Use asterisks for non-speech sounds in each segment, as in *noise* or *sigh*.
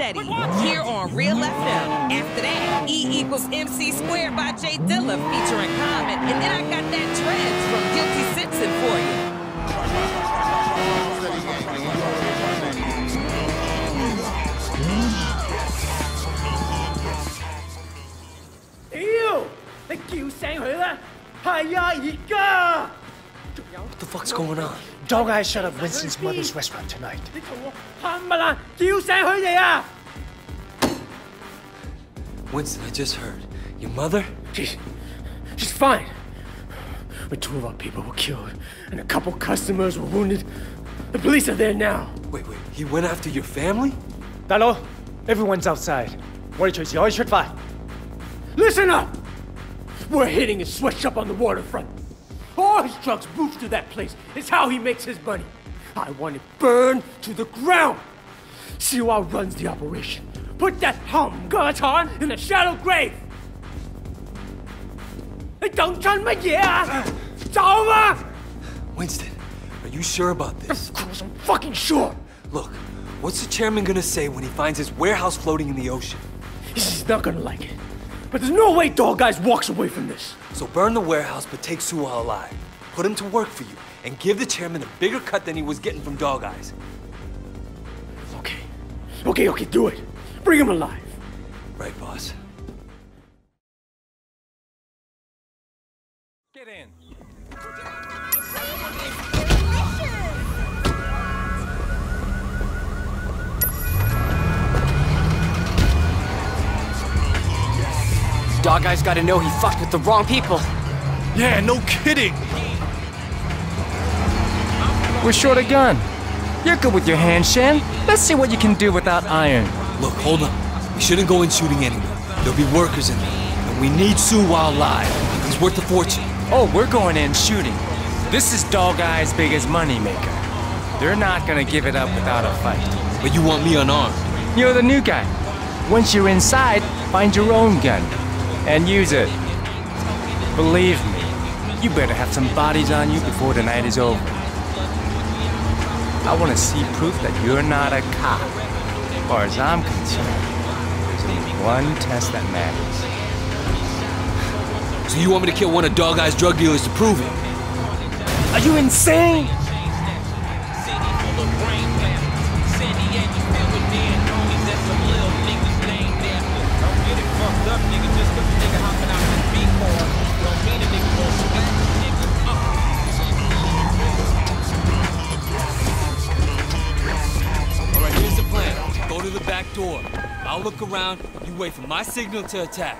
Steady here on Real FM. After that, E equals MC squared by Jay Dilla featuring Common. And then I got that Trends from Guilty Simpson for you. What the fuck's going on? Dog Eyes shut up Winston's mother's restaurant tonight. 你同我喊乜啦？叫醒佢哋啊！ Winston, I just heard. Your mother? She's, she's fine. But two of our people were killed, and a couple customers were wounded. The police are there now. Wait, wait. He went after your family? 大佬，everyone's outside。我哋随时可以出发。 Listen up! We're hitting a sweatshop on the waterfront. All his trucks move to that place. It's how he makes his money. I want it burned to the ground. Siwa runs the operation. Put that hum Guratan in the shallow grave! Don't turn my gear! It's over! Winston, are you sure about this? Of course I'm fucking sure! Look, what's the chairman gonna say when he finds his warehouse floating in the ocean? He's not gonna like it. But there's no way Dog Eyes walks away from this. So burn the warehouse, but take Suwa alive. Put him to work for you, and give the chairman a bigger cut than he was getting from Dog Eyes. Okay. Okay, okay, do it. Bring him alive. Right, boss. Get in. Dog Eye's gotta know he fucked with the wrong people. Yeah, no kidding. We're short a gun. You're good with your hands, Shan. Let's see what you can do without iron. Look, hold on. We shouldn't go in shooting anyway. There'll be workers in there. And we need Sue while alive. He's worth a fortune. Oh, we're going in shooting. This is Dog Eye's biggest moneymaker. They're not gonna give it up without a fight. But you want me unarmed. You're the new guy. Once you're inside, find your own gun and use it. Believe me, you better have some bodies on you before the night is over. I want to see proof that you're not a cop. As far as I'm concerned, there's only one test that matters. So you want me to kill one of Dog Eye's drug dealers to prove it? Are you insane? Back door. I'll look around. You wait for my signal to attack.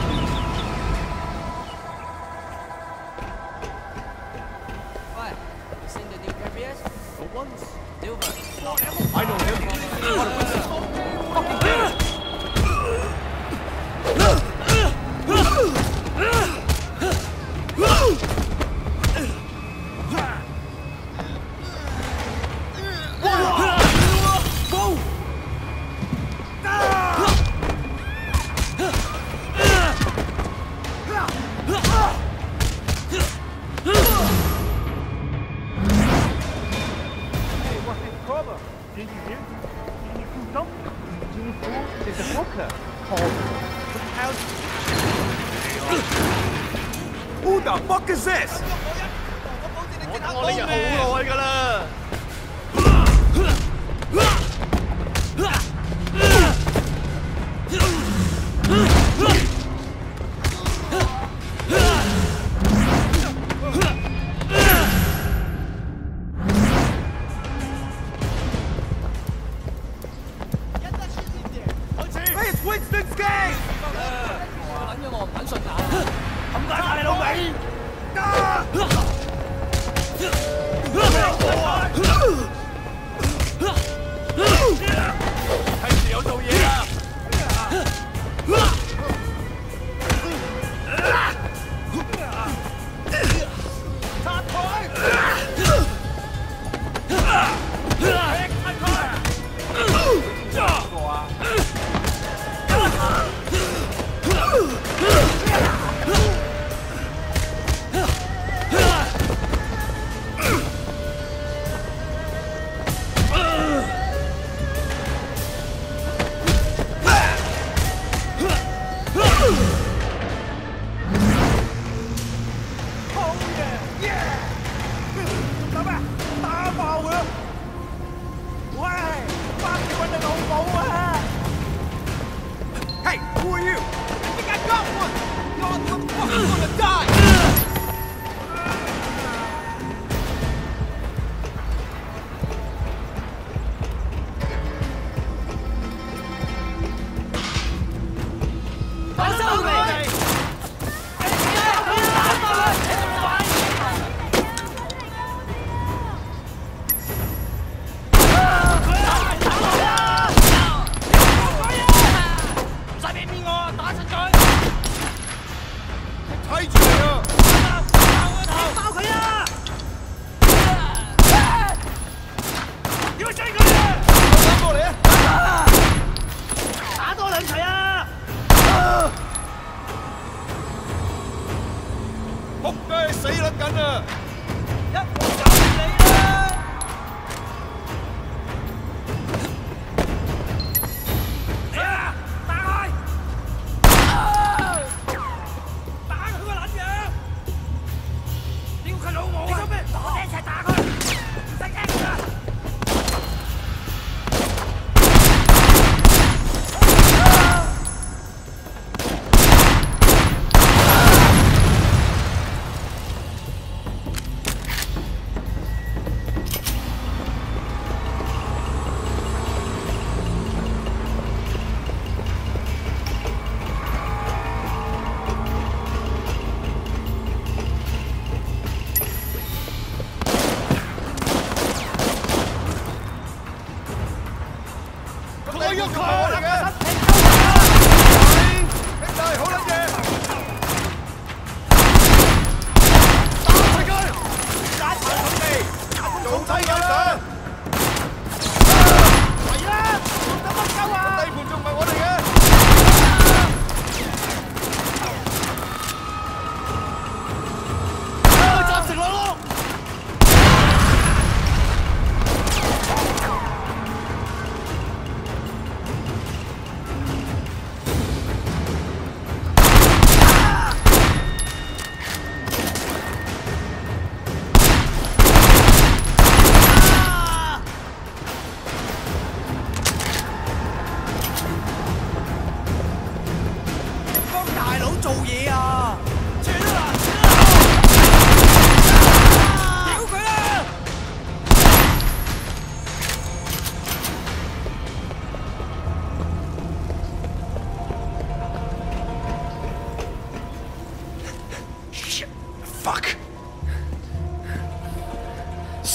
*laughs* Who the fuck is this? 我哋好耐㗎啦。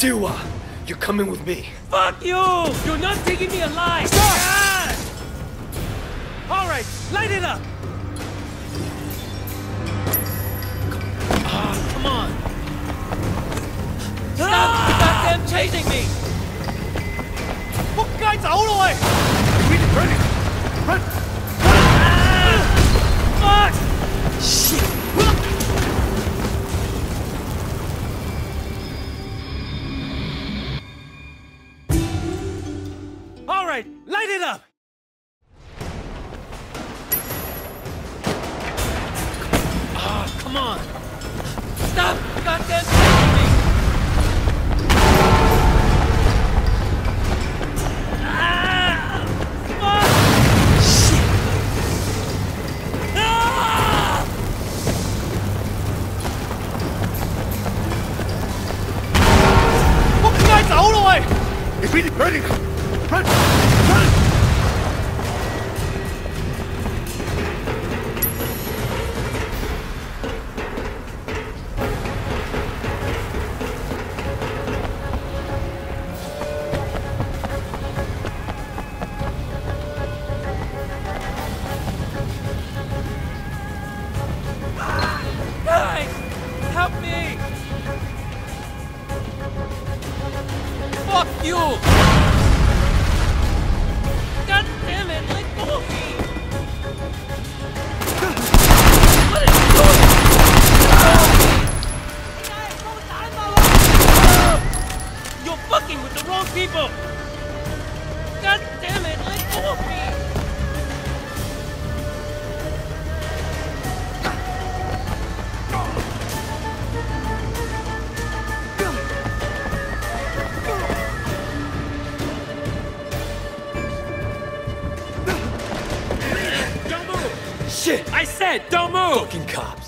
Siwa, you're coming with me. Fuck you! You're not taking me alive! Stop! All right, light it up! Ah, come on! Stop goddamn chasing me! 仆街走咯喂！Fuck! All right, light it up! Ah, oh, come on! Stop goddamn ah, come. Shit. Ah! Shit! I said, don't move! Fucking cops.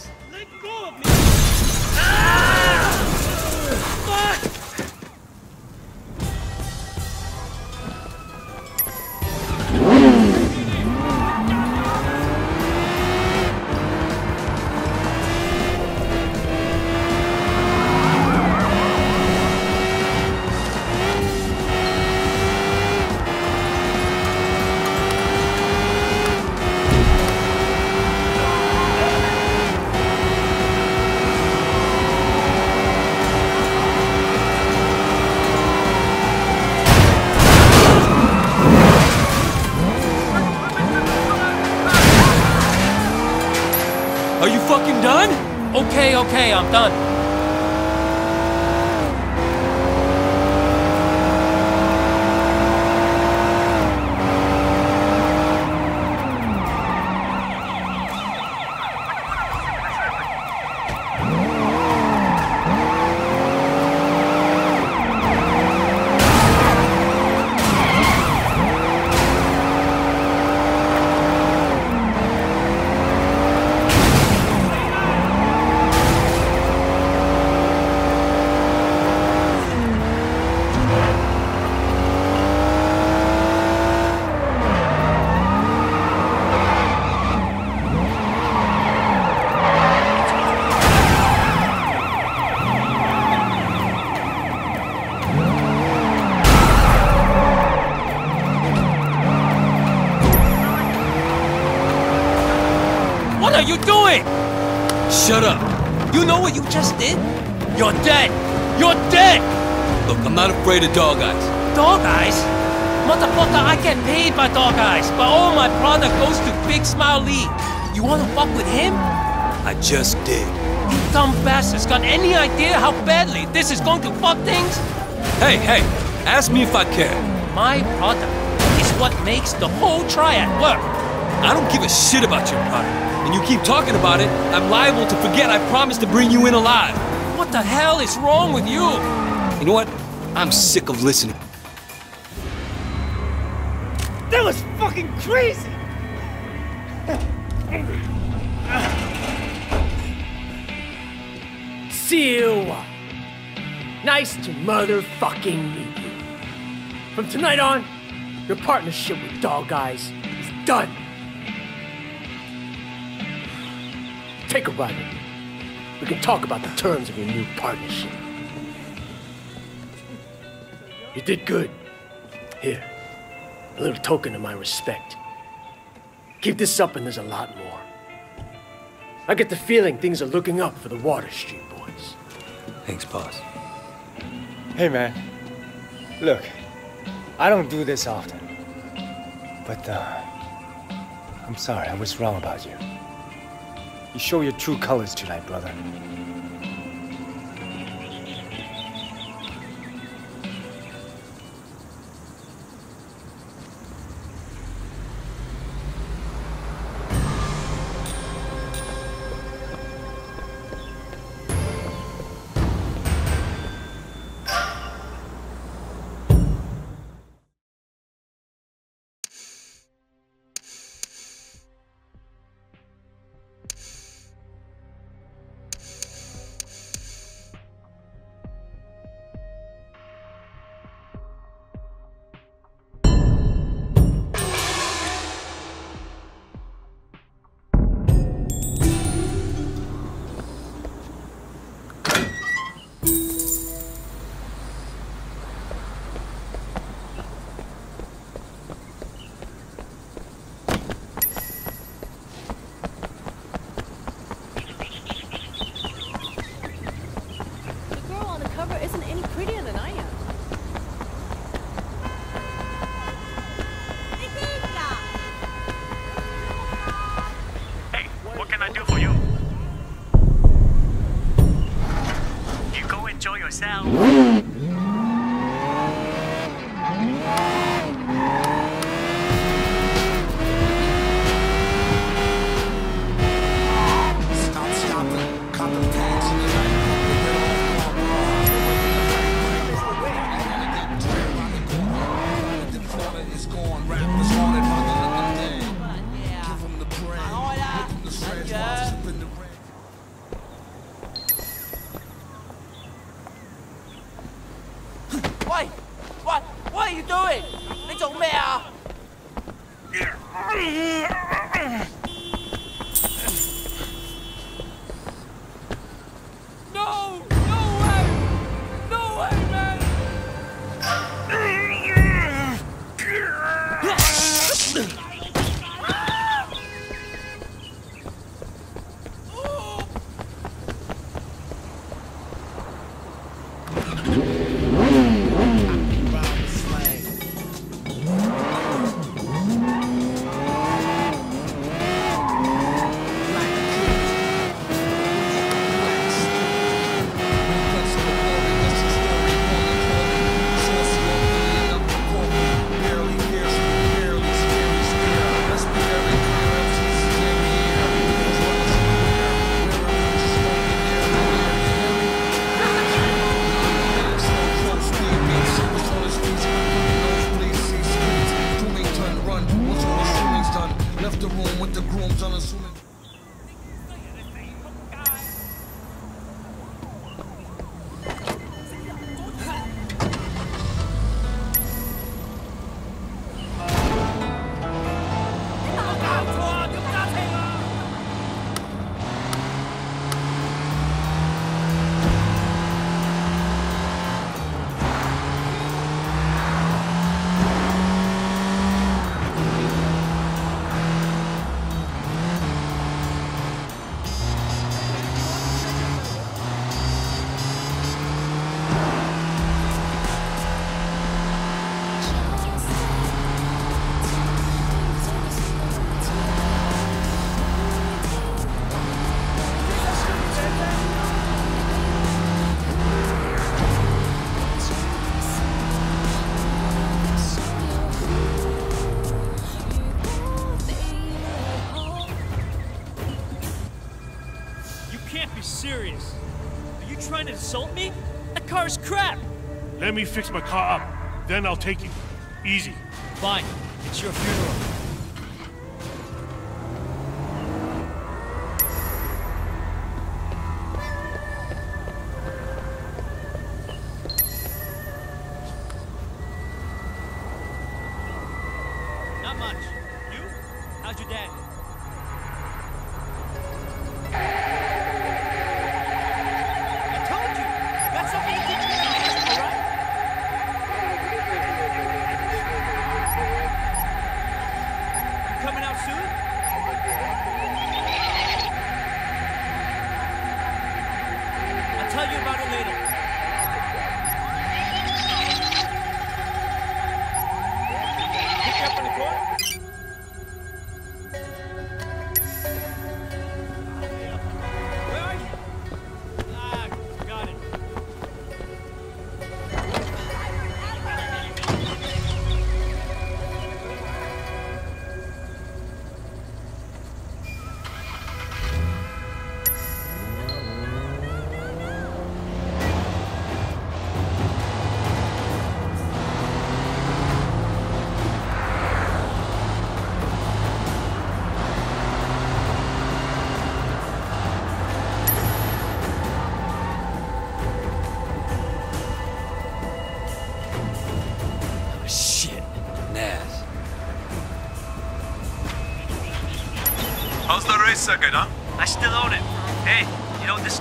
Okay, okay, I'm done. What are you doing? Shut up. You know what you just did? You're dead! You're dead! Look, I'm not afraid of dog eyes. Dog eyes? Motherfucker, I get paid by dog eyes, but all my product goes to Big Smile Lee. You wanna fuck with him? I just did. You dumb bastards got any idea how badly this is going to fuck things? Hey, hey, ask me if I care. My product is what makes the whole triad work. I don't give a shit about your product. And you keep talking about it, I'm liable to forget I promised to bring you in alive. What the hell is wrong with you? You know what? I'm sick of listening. That was fucking crazy! See you! Nice to motherfucking meet you. From tonight on, your partnership with Dog Eyes is done. Take a ride with me. We can talk about the terms of your new partnership. You did good. Here, a little token of my respect. Keep this up and there's a lot more. I get the feeling things are looking up for the Water Street boys. Thanks, boss. Hey, man. Look, I don't do this often. But, uh, I'm sorry, I was wrong about you. You show your true colors tonight, brother. Crap. Let me fix my car up. Then I'll take you. Easy. Fine. It's your funeral. Not much. You? How's your dad?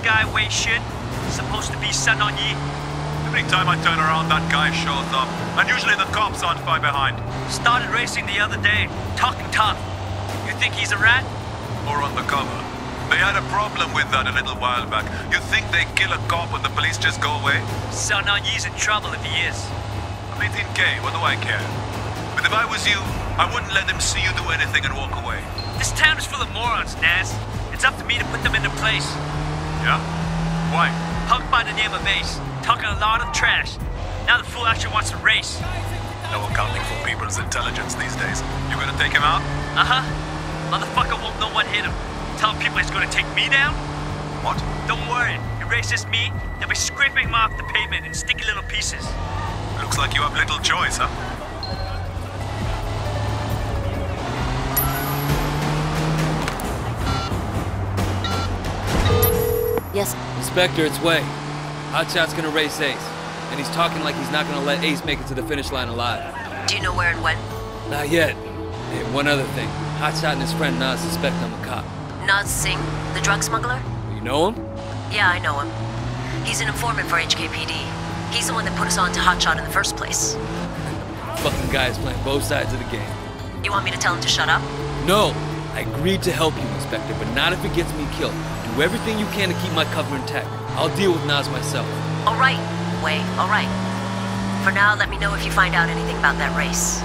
Guy Wei Shen? Supposed to be Sun On Yi. Every time I turn around, that guy shows up. And usually the cops aren't far behind. Started racing the other day. Talking tough. You think he's a rat? Or on the cover. They had a problem with that a little while back. You think they kill a cop when the police just go away? Sun On Yi's in trouble if he is. I'm 18K, what do I care? But if I was you, I wouldn't let them see you do anything and walk away. This town is full of morons, Naz. It's up to me to put them into place. Yeah? Why? Punk by the name of Ace, talking a lot of trash. Now the fool actually wants to race. No accounting for people's intelligence these days. You gonna take him out? Uh-huh. Motherfucker won't know what hit him. Tell people he's gonna take me down? What? Don't worry. He races me, they'll be scraping him off the pavement in sticky little pieces. Looks like you have little choice, huh? Yes. Inspector, it's Wei. Hotshot's gonna race Ace. And he's talking like he's not gonna let Ace make it to the finish line alive. Do you know where and when? Not yet. Hey, one other thing. Hotshot and his friend Nas suspect I'm a cop. Naz Singh, the drug smuggler? You know him? Yeah, I know him. He's an informant for HKPD. He's the one that put us on to Hotshot in the first place. Fucking guy is playing both sides of the game. You want me to tell him to shut up? No! I agreed to help you, Inspector, but not if it gets me killed. Do everything you can to keep my cover intact. I'll deal with Nas myself. All right, Wei, all right. For now, let me know if you find out anything about that race.